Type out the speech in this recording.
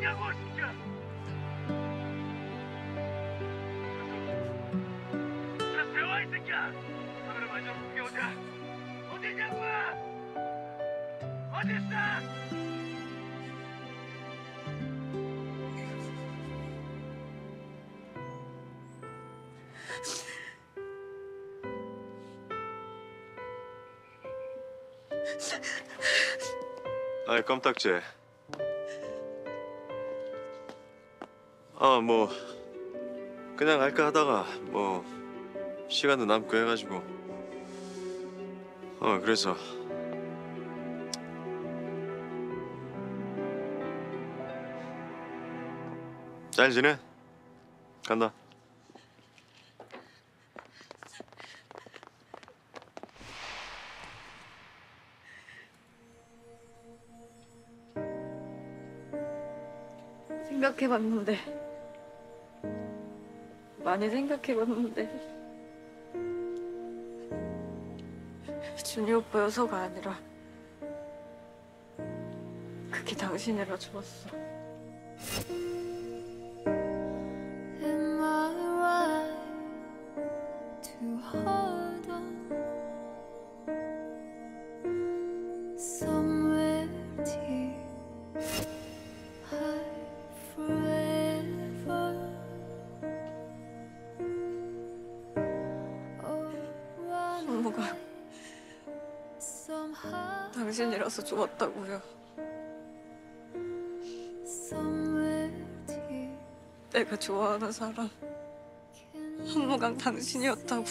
미치냐고 진짜. 다 세워 이 새끼야. 카메라 마저 보게 오자 어디냐고! 어딨어? 아이 껌딱지. 아 뭐 그냥 갈까 하다가 뭐 시간도 남고 해가지고 어 그래서 잘 지내? 간다. 생각해봤는데 많이 생각해봤는데. 준이 오빠여서가 아니라 그게 당신이라 좋았어 친구가 당신이라서 좋았다고요. 내가 좋아하는 사람 한무강 당신이었다고.